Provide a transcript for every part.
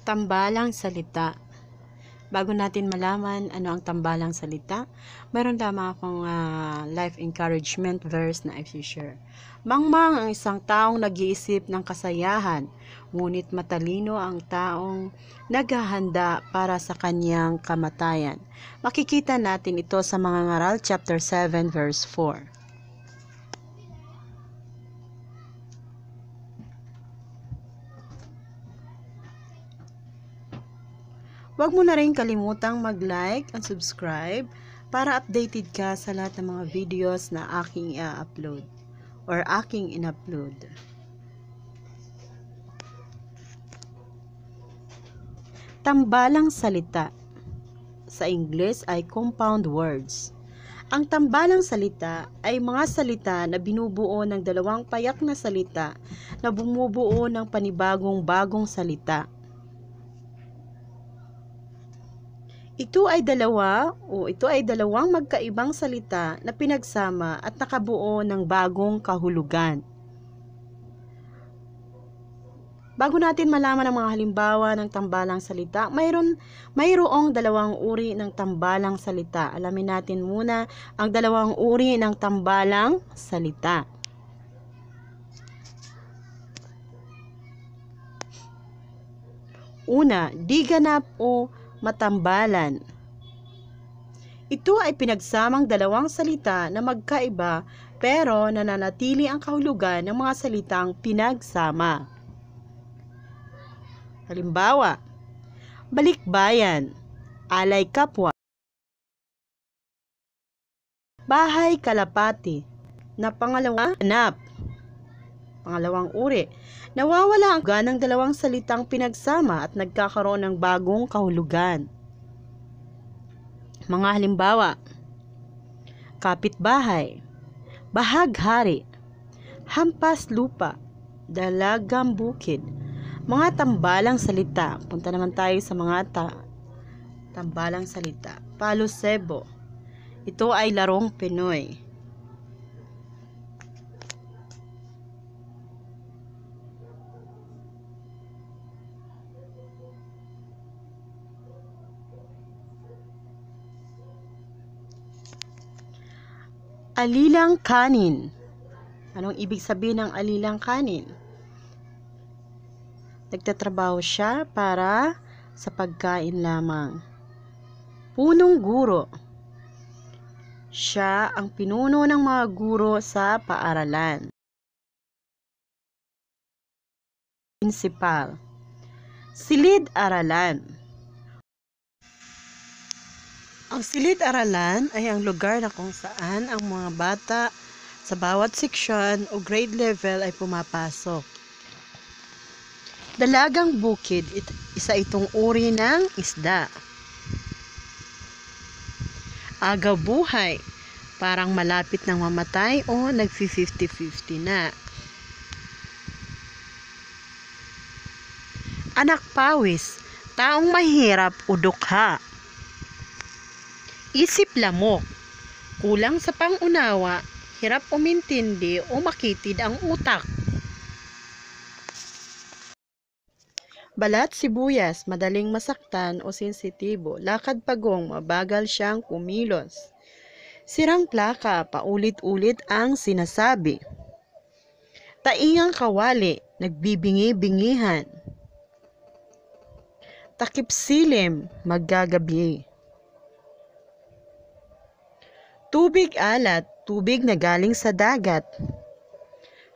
Tambalang salita. Bago natin malaman ano ang tambalang salita, mayroon lamang akong ah, life encouragement verse na i-share. Mangmang ang isang taong nag-iisip ng kasayahan, ngunit matalino ang taong naghahanda para sa kanyang kamatayan. Makikita natin ito sa mga ngaral chapter 7 verse 4. Huwag mo na rin kalimutang mag-like and subscribe para updated ka sa lahat ng mga videos na aking i-upload or aking in-upload. Tambalang salita sa Ingles ay compound words. Ang tambalang salita ay mga salita na binubuo ng dalawang payak na salita na bumubuo ng panibagong bagong salita. Ito ay dalawa o ito ay dalawang magkaibang salita na pinagsama at nakabuo ng bagong kahulugan. Bago natin malaman ang mga halimbawa ng tambalang salita, mayroon mayroong dalawang uri ng tambalang salita. Alamin natin muna ang dalawang uri ng tambalang salita. Una, di ganap o matambalan. Ito ay pinagsamang dalawang salita na magkaiba pero nananatili ang kahulugan ng mga salitang pinagsama. Halimbawa, balikbayan, alay kapwa, bahay kalapati, na pangalawa, hanap, pangalawang uri, nawawala ang ganang dalawang salitang pinagsama at nagkakaroon ng bagong kahulugan. Mga halimbawa, kapitbahay, bahaghari, hampas lupa, dalagang bukid, mga tambalang salita. Punta naman tayo sa mga ta- tambalang salita. Palo Sebo. Ito ay larong Pinoy. Alilang kanin. Anong ibig sabihin ng alilang kanin? Nagtatrabaho siya para sa pagkain lamang. Punong guro. Siya ang pinuno ng mga guro sa paaralan. Principal. Silid-aralan. Ang silid-aralan ay ang lugar na kung saan ang mga bata sa bawat seksyon o grade level ay pumapasok. Dalagang bukid, it- isa itong uri ng isda. Agaw buhay, parang malapit ng mamatay o nag-50-50 na. Anak pawis, taong mahirap o dukha. Isip lamok, kulang sa pangunawa, hirap umintindi o makitid ang utak. Balat sibuyas, madaling masaktan o sensitibo. Lakad pagong, mabagal siyang kumilos. Sirang plaka, paulit-ulit ang sinasabi. Taingang kawali, nagbibingi-bingihan. Takip silim, maggagabi. Tubig alat, tubig na galing sa dagat.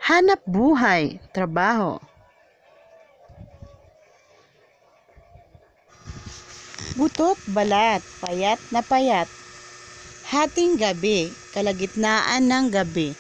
Hanap buhay, trabaho. Butot balat, payat na payat. Hating gabi, kalagitnaan ng gabi.